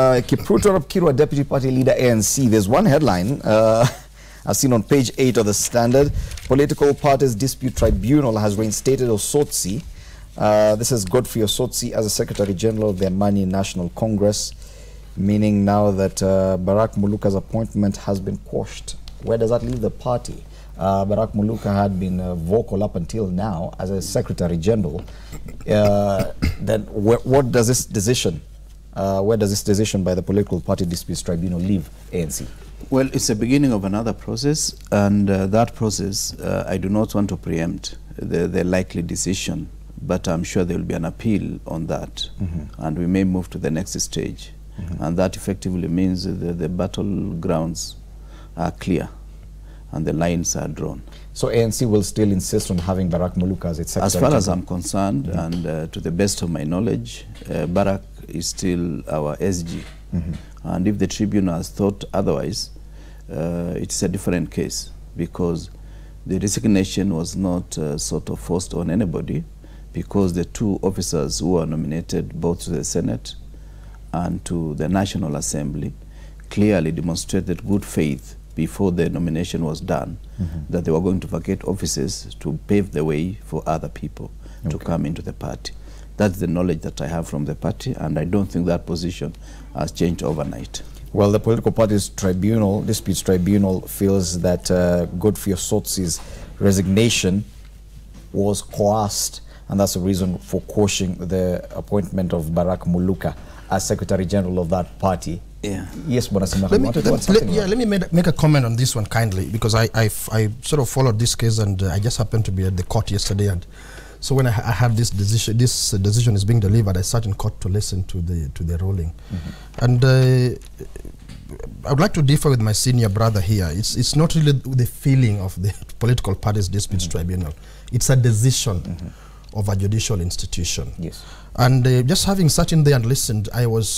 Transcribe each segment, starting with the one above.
Uh, Kipruto Kirwa, Deputy Party Leader ANC. There's one headline uh, I've seen on page 8 of the Standard. Political Parties Dispute Tribunal has reinstated Osotsi. Uh, this is Godfrey Osotsi as a Secretary General of the Amani National Congress, meaning now that uh, Barack Muluka's appointment has been quashed. Where does that leave the party? Uh, Barack Muluka had been uh, vocal up until now as a Secretary General. Uh, then wh what does this decision uh, where does this decision by the Political Party Disputes Tribunal leave ANC? Well, it's the beginning of another process, and uh, that process, uh, I do not want to preempt the, the, likely decision, but I'm sure there will be an appeal on that, mm -hmm. and we may move to the next stage. Mm -hmm. And that effectively means the, the battlegrounds are clear and the lines are drawn. So ANC will still insist on having Barack Muluka as its secretary? As far as I'm concerned, and uh, to the best of my knowledge, uh, Barack is still our SG. Mm -hmm. And if the tribunal has thought otherwise, uh, it's a different case because the resignation was not uh, sort of forced on anybody because the two officers who were nominated both to the Senate and to the National Assembly clearly demonstrated good faith before the nomination was done mm -hmm. that they were going to vacate offices to pave the way for other people okay. to come into the party. That's the knowledge that I have from the party, and I don't think that position has changed overnight. Well, the Political party's Tribunal, Disputes Tribunal, feels that uh, Godfrey Osotsi's resignation was coerced, and that's the reason for quashing the appointment of Barack Muluka as Secretary General of that party. Yeah. Yes, Bonasima. Let me, let, let, yeah, let me make, make, a comment on this one kindly, because I, I, I sort of followed this case, and uh, I just happened to be at the court yesterday, and so when I, I had this decision, this uh, decision is being delivered, I sat in court to listen to the to the ruling, mm -hmm. and uh, I would like to differ with my senior brother here. It's it's not really the feeling of the political parties disputes mm -hmm. tribunal. It's a decision mm -hmm. of a judicial institution. Yes. And uh, just having sat in there and listened, I was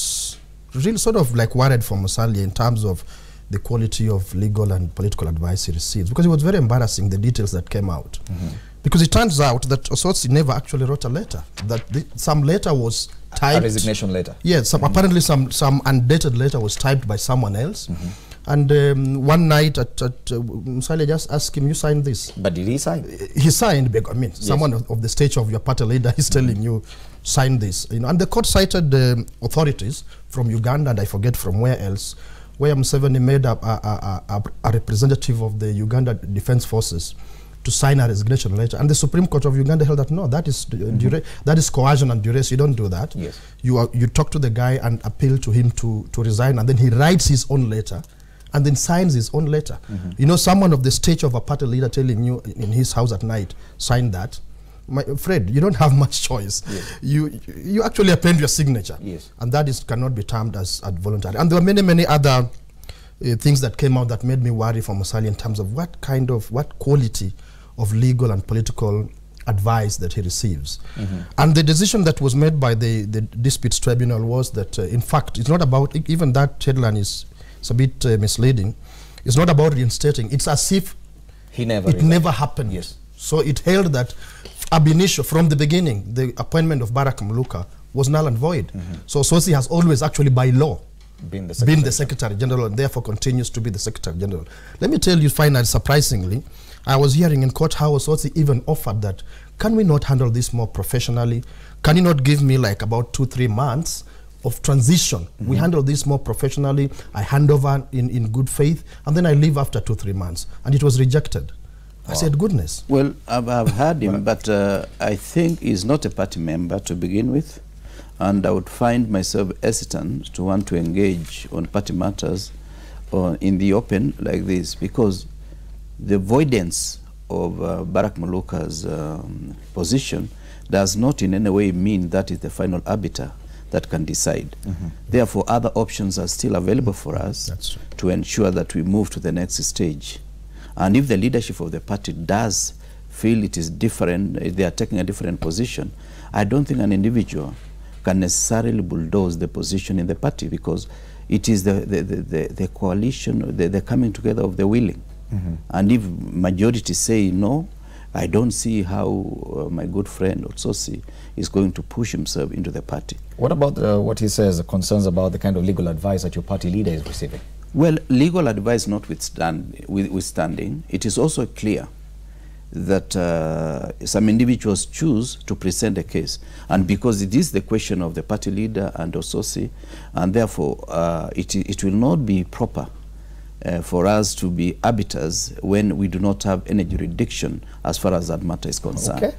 really sort of like worried for Musalia in terms of the quality of legal and political advice he receives because it was very embarrassing the details that came out. Mm -hmm. Because it turns out that Osotsi never actually wrote a letter. That the, some letter was typed. A resignation letter. Yes, some, mm -hmm. apparently some some undated letter was typed by someone else. Mm -hmm. And um, one night at, at uh, Musalia just asked him, you signed this. But did he sign? He signed, I mean, yes. someone of, of, the stage of your party leader is telling you, sign this. You know, and the court cited um, authorities from Uganda and I forget from where else, where Museveni made up a, a, a, a representative of the Uganda Defense Forces to sign a resignation letter. And the Supreme Court of Uganda held that no, that is mm -hmm. that is coercion and duress. You don't do that. Yes. You are, you talk to the guy and appeal to him to to resign, and then he writes his own letter, and then signs his own letter. Mm -hmm. You know, someone of the stage of a party leader telling you in his house at night, sign that. My Fred, you don't have much choice. Yes. You you actually append your signature. Yes. And that is cannot be termed as, as voluntary. And there were many many other. Uh, things that came out that made me worry for Musalia in terms of what kind of what quality of legal and political advice that he receives. Mm -hmm. And the decision that was made by the, the disputes tribunal was that, uh, in fact, it's not about, even that headline is it's a bit uh, misleading. It's not about reinstating. It's as if he never it never happened. Yes. So it held that ab initio, from the beginning, the appointment of Barack Muluka was null and void. Mm -hmm. So Osotsi has always actually by law been the, been the Secretary General and therefore continues to be the Secretary General. Let me tell you finally, surprisingly, I was hearing in court how Osotsi even offered that, can we not handle this more professionally? Can you not give me like about two, three months of transition? Mm -hmm. We mm-hmm. handle this more professionally. I hand over in, in good faith, and then I leave after two, three months. And it was rejected. Wow. I said, goodness. Well, I've, I've heard him, but uh, I think he's not a party member to begin with. And I would find myself hesitant to want to engage on party matters or in the open like this because the avoidance of uh, Barack Muluka's um, position does not in any way mean that is the final arbiter that can decide. Mm -hmm. Therefore, other options are still available for us to ensure that we move to the next stage. And if the leadership of the party does feel it is different, they are taking a different position, I don't think an individual can necessarily bulldoze the position in the party because it is the, the, the, the coalition, the, the coming together of the willing. Mm -hmm. And if majority say no, I don't see how uh, my good friend Osotsi is going to push himself into the party. What about uh, what he says, the concerns about the kind of legal advice that your party leader is receiving? Well, legal advice notwithstanding, it is also clear that uh, some individuals choose to present a case. And because it is the question of the party leader and Osotsi, and therefore uh, it, it will not be proper uh, for us to be arbiters when we do not have any jurisdiction as far as that matter is concerned. Okay.